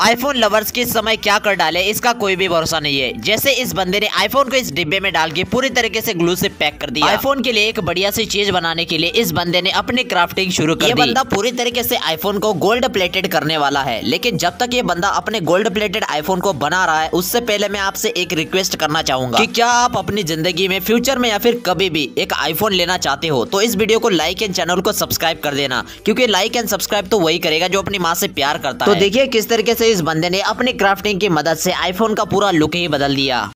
IPhone lovers किस समय क्या कर डाले इसका कोई भी भरोसा नहीं है। जैसे इस बंदे ने आईफोन को इस डिब्बे में डाल के पूरी तरीके से ग्लू से पैक कर दिया। आईफोन के लिए एक बढ़िया सी चीज़ बनाने के लिए इस बंदे ने अपनी क्राफ्टिंग शुरू कर ये बंदा पूरी तरीके से आईफोन को गोल्ड प्लेटेड करने वाला है लेकिन जब तक ये बंदा अपने गोल्ड प्लेटेड आईफोन को बना रहा है उससे पहले मैं आपसे एक रिक्वेस्ट करना चाहूँगा। की क्या आप अपनी ज़िंदगी में फ्यूचर में या फिर कभी भी एक आईफोन लेना चाहते हो तो इस वीडियो को लाइक एंड चैनल को सब्सक्राइब कर देना क्यूँकी लाइक एंड सब्सक्राइब तो वही करेगा जो अपनी माँ से प्यार करता तो है। तो देखिए किस तरीके से इस बंदे ने अपने क्राफ्टिंग की मदद से आईफोन का पूरा लुक ही बदल दिया।